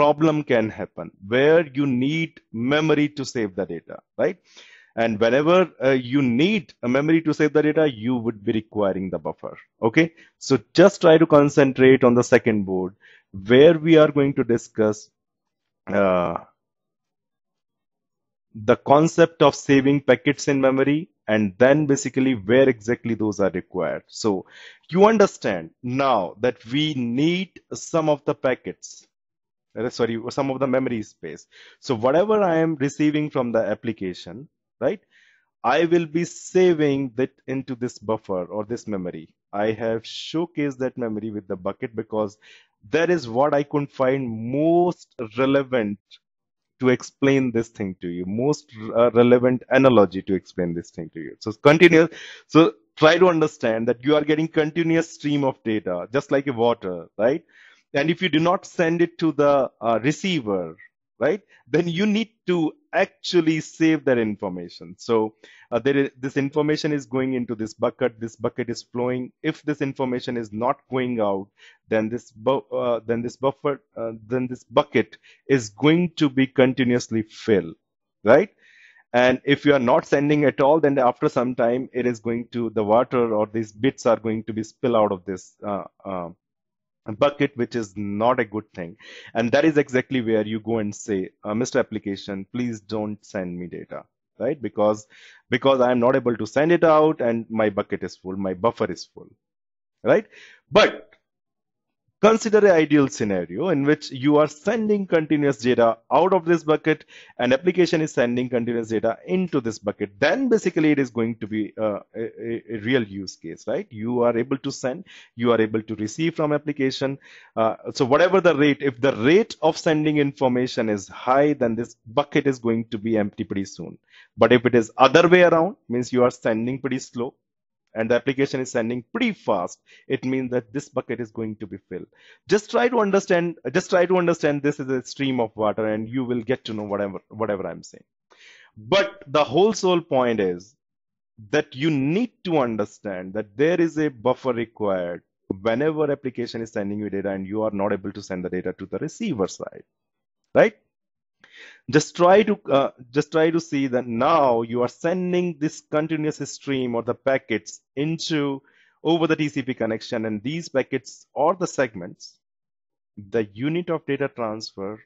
problem can happen where you need memory to save the data, right? And whenever uh, you need a memory to save the data, you would be requiring the buffer. Okay. So just try to concentrate on the second board where we are going to discuss uh, the concept of saving packets in memory and then basically where exactly those are required. So you understand now that we need some of the packets, sorry, some of the memory space. So whatever I am receiving from the application, right, I will be saving that into this buffer or this memory. I have showcased that memory with the bucket because that is what I could find most relevant to explain this thing to you, most uh, relevant analogy to explain this thing to you. So continuous. So try to understand that you are getting continuous stream of data, just like a water, right? And if you do not send it to the uh, receiver, right, then you need to actually save that information. So uh, this information is going into this bucket. This bucket is flowing. If this information is not going out, then this uh, then this buffer uh, then this bucket is going to be continuously filled, right? And if you are not sending at all, then after some time, it is going to the water or these bits are going to be spill out of this uh, uh, bucket which is not a good thing. And that is exactly where you go and say uh, mr application please don't send me data right? Because because i am not able to send it out and my bucket is full my buffer is full right? But Consider an ideal scenario in which you are sending continuous data out of this bucket and application is sending continuous data into this bucket. Then basically it is going to be uh, a, a, real use case, right? You are able to send, you are able to receive from application. Uh, so whatever the rate, if the rate of sending information is high, then this bucket is going to be empty pretty soon. But if it is other way around, means you are sending pretty slow, and the application is sending pretty fast, it means that this bucket is going to be filled. Just try to understand, just try to understand this is a stream of water and you will get to know whatever, whatever I'm saying. But the whole sole point is that you need to understand that there is a buffer required whenever application is sending you data and you are not able to send the data to the receiver side, right? Just try to uh, just try to see that now you are sending this continuous stream or the packets into over the TCP connection and these packets or the segments the unit of data transfer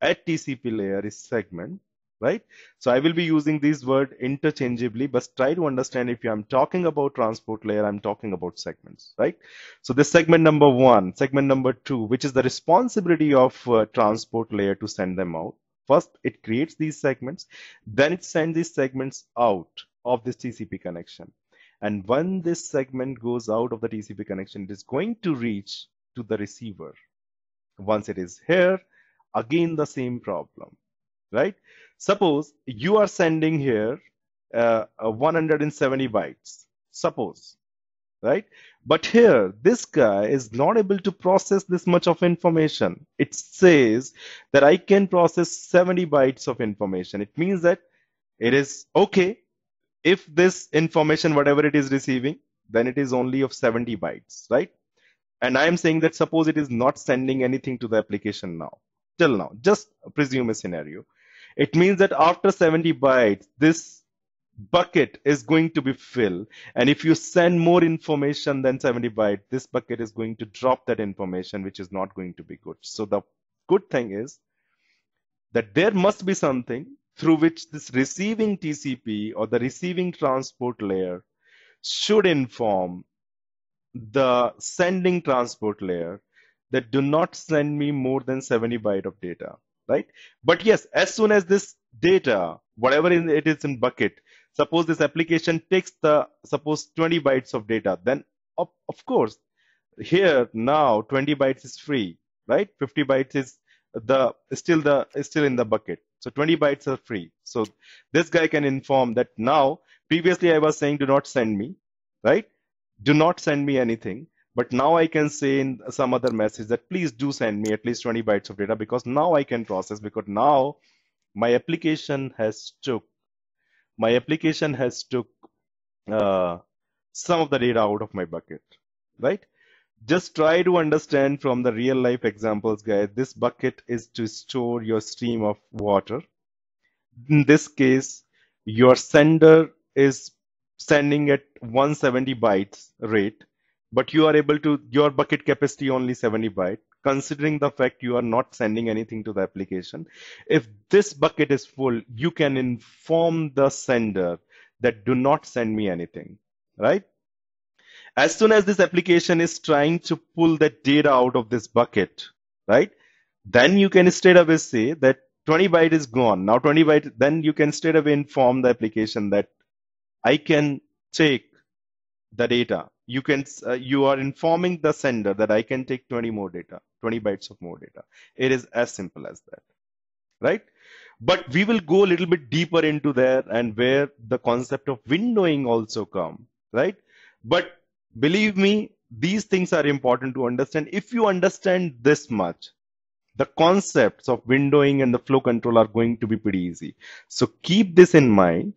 at TCP layer is segment right? So I will be using this word interchangeably but try to understand if I'm talking about transport layer I'm talking about segments right? So this segment number one segment number two which is the responsibility of uh, transport layer to send them out First, it creates these segments, then it sends these segments out of this TCP connection. And when this segment goes out of the TCP connection, it is going to reach to the receiver. Once it is here, again the same problem, right? Suppose you are sending here uh, 170 bytes. Suppose right? But here, this guy is not able to process this much of information. It says that I can process 70 bytes of information. It means that it is okay if this information, whatever it is receiving, then it is only of 70 bytes, right? And I am saying that suppose it is not sending anything to the application now, till now, just presume a scenario. It means that after 70 bytes, this bucket is going to be filled. And if you send more information than 70 byte this bucket is going to drop that information which is not going to be good. So the good thing is that there must be something through which this receiving TCP or the receiving transport layer should inform the sending transport layer that do not send me more than 70 byte of data right? But yes as soon as this data whatever it is in bucket suppose this application takes the suppose 20 bytes of data then of, of course here now 20 bytes is free right? 50 bytes is the still the still in the bucket. So 20 bytes are free. So this guy can inform that now previously i was saying do not send me right? Do not send me anything. But now i can say in some other message that please do send me at least 20 bytes of data because now i can process because now my application has took my application has took uh, some of the data out of my bucket, right? just try to understand from the real life examples, guys. This bucket is to store your stream of water. In this case, your sender is sending at 170 bytes rate, but you are able to, your bucket capacity only 70 byte, considering the fact you are not sending anything to the application. If this bucket is full, you can inform the sender that do not send me anything, right? As soon as this application is trying to pull that data out of this bucket, right? Then you can straight away say that 20 byte is gone. Now 20 byte, then you can straight away inform the application that I can take the data. You can, uh, you are informing the sender that I can take 20 more data, 20 bytes of more data. It is as simple as that, right? But we will go a little bit deeper into there and where the concept of windowing also come, right? But believe me, these things are important to understand. If you understand this much, the concepts of windowing and the flow control are going to be pretty easy. So keep this in mind,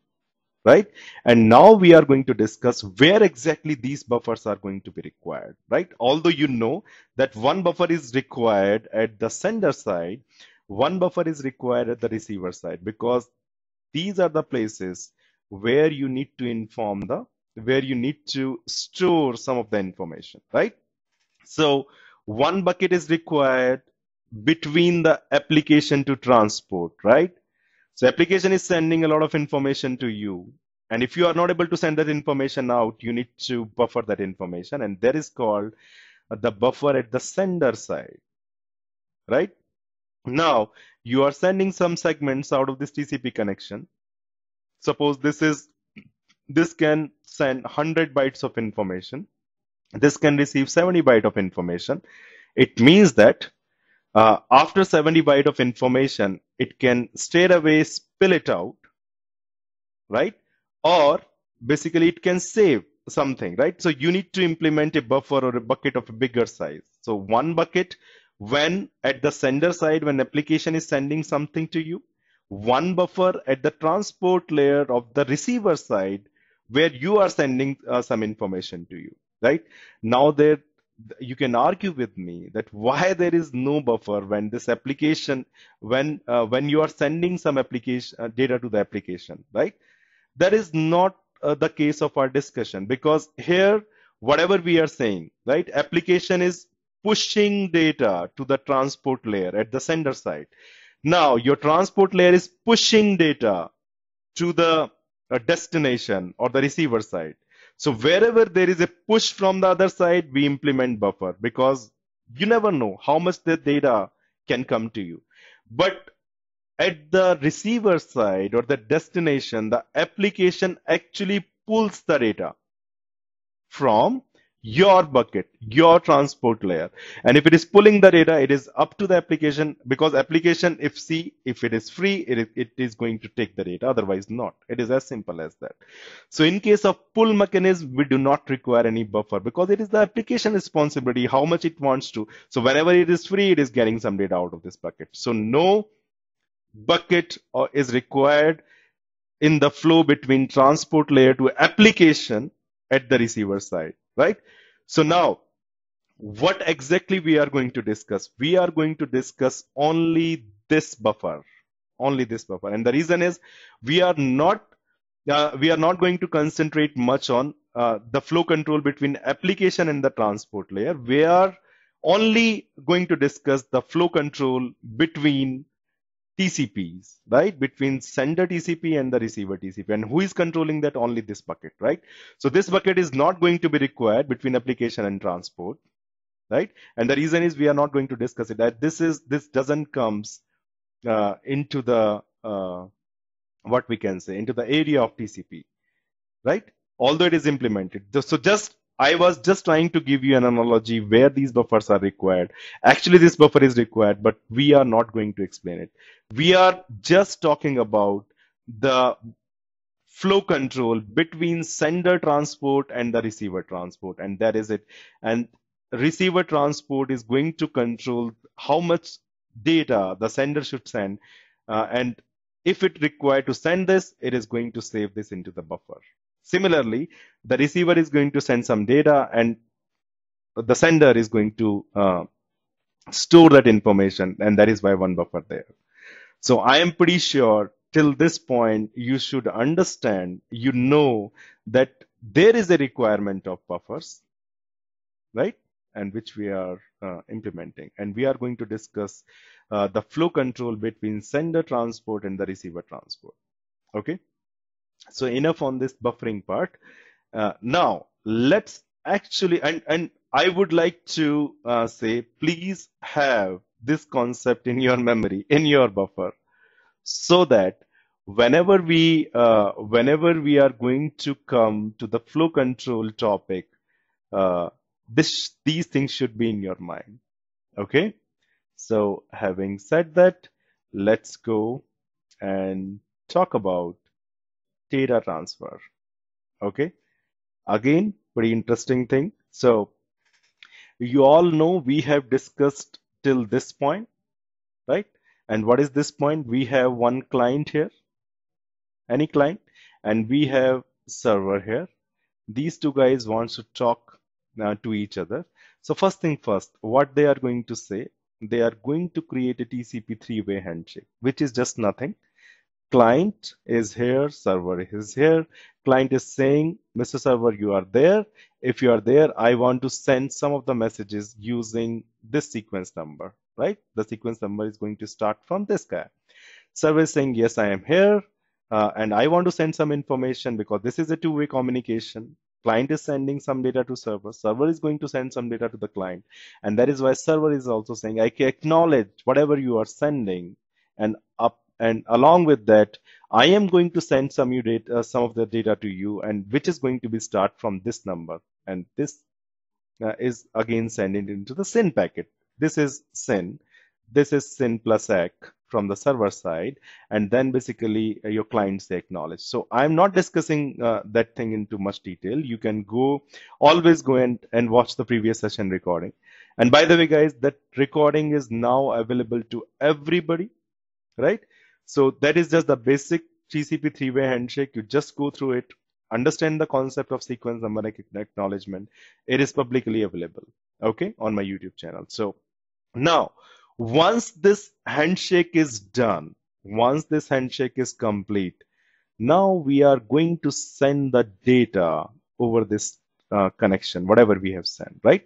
right? And now we are going to discuss where exactly these buffers are going to be required, right? Although you know that one buffer is required at the sender side, one buffer is required at the receiver side because these are the places where you need to inform the where you need to store some of the information, right? So one bucket is required between the application to transport, right? So application is sending a lot of information to you. And if you are not able to send that information out, you need to buffer that information. And that is called uh, the buffer at the sender side, right? Now you are sending some segments out of this TCP connection. Suppose this is this can send 100 bytes of information. This can receive 70 byte of information. It means that uh, after 70 byte of information, it can straight away spill it out, right? Or basically it can save something, right? So you need to implement a buffer or a bucket of a bigger size. So one bucket when at the sender side, when application is sending something to you, one buffer at the transport layer of the receiver side where you are sending uh, some information to you, right? Now there, you can argue with me that why there is no buffer when this application, when uh, when you are sending some application uh, data to the application, right? That is not uh, the case of our discussion because here, whatever we are saying, right? Application is pushing data to the transport layer at the sender side. Now your transport layer is pushing data to the a destination or the receiver side. So wherever there is a push from the other side, we implement buffer because you never know how much the data can come to you. But at the receiver side or the destination, the application actually pulls the data from your bucket, your transport layer. And if it is pulling the data, it is up to the application because application, if see, if it is free, it is, it is going to take the data, otherwise not. It is as simple as that. So in case of pull mechanism, we do not require any buffer because it is the application responsibility, how much it wants to. So whenever it is free, it is getting some data out of this bucket. So no bucket uh, is required in the flow between transport layer to application at the receiver side right? So now, what exactly we are going to discuss? We are going to discuss only this buffer, only this buffer. And the reason is we are not, uh, we are not going to concentrate much on uh, the flow control between application and the transport layer. We are only going to discuss the flow control between TCPs, right? Between sender TCP and the receiver TCP. And who is controlling that? Only this bucket, right? So this bucket is not going to be required between application and transport, right? And the reason is we are not going to discuss it. That this is this doesn't comes uh, into the uh, what we can say into the area of TCP, right? Although it is implemented. So just I was just trying to give you an analogy where these buffers are required. Actually, this buffer is required, but we are not going to explain it. We are just talking about the flow control between sender transport and the receiver transport, and that is it. And receiver transport is going to control how much data the sender should send. Uh, and if it required to send this, it is going to save this into the buffer. Similarly, the receiver is going to send some data and the sender is going to uh, store that information and that is why one buffer there. So I am pretty sure till this point you should understand, you know that there is a requirement of buffers, right? And which we are uh, implementing. And we are going to discuss uh, the flow control between sender transport and the receiver transport. Okay. So enough on this buffering part. Uh, now let's actually, and, and I would like to uh, say, please have this concept in your memory, in your buffer, so that whenever we, uh, whenever we are going to come to the flow control topic, uh, this, these things should be in your mind. Okay. So having said that, let's go and talk about data transfer. Okay. Again, pretty interesting thing. So you all know we have discussed till this point, right? And what is this point? We have one client here, any client, and we have server here. These two guys want to talk uh, to each other. So first thing first, what they are going to say, they are going to create a TCP three-way handshake, which is just nothing client is here, server is here. Client is saying, Mr. Server, you are there. If you are there, I want to send some of the messages using this sequence number, right? The sequence number is going to start from this guy. Server is saying, yes, I am here. Uh, and I want to send some information because this is a two-way communication. Client is sending some data to server. Server is going to send some data to the client. And that is why server is also saying, I acknowledge whatever you are sending and up and along with that i am going to send some data uh, some of the data to you and which is going to be start from this number. And this uh, is again sending into the SYN packet. This is SYN this is SYN plus ACK from the server side. And then basically uh, your clients they acknowledge. So i'm not discussing uh, that thing into much detail. You can go always go and, and watch the previous session recording. And by the way guys that recording is now available to everybody right so that is just the basic TCP three-way handshake. You just go through it, understand the concept of sequence number acknowledgement. It is publicly available, okay, on my YouTube channel. So now, once this handshake is done, once this handshake is complete, now we are going to send the data over this uh, connection, whatever we have sent, right?